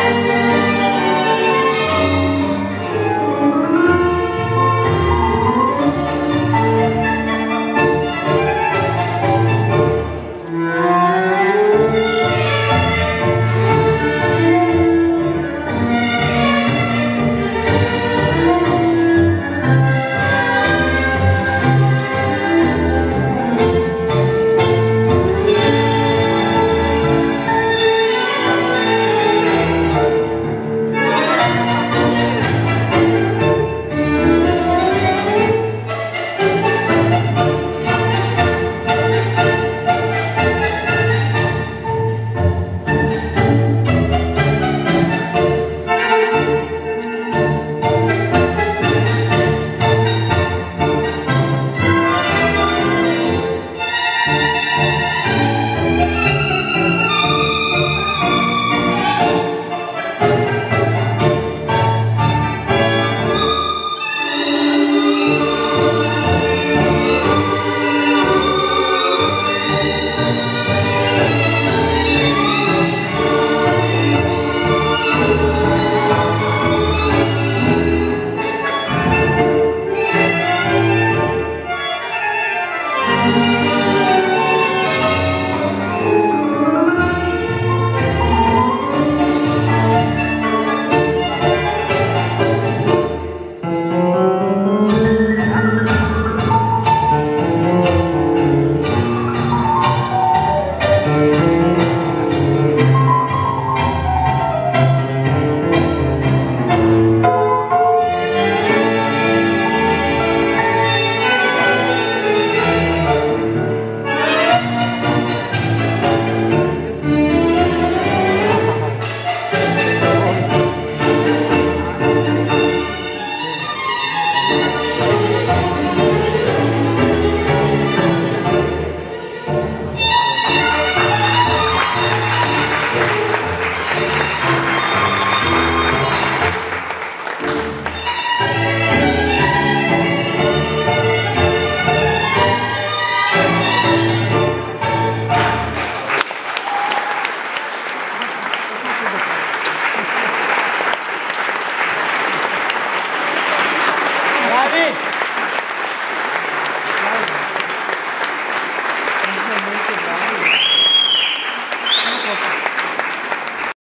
Bye. Música 스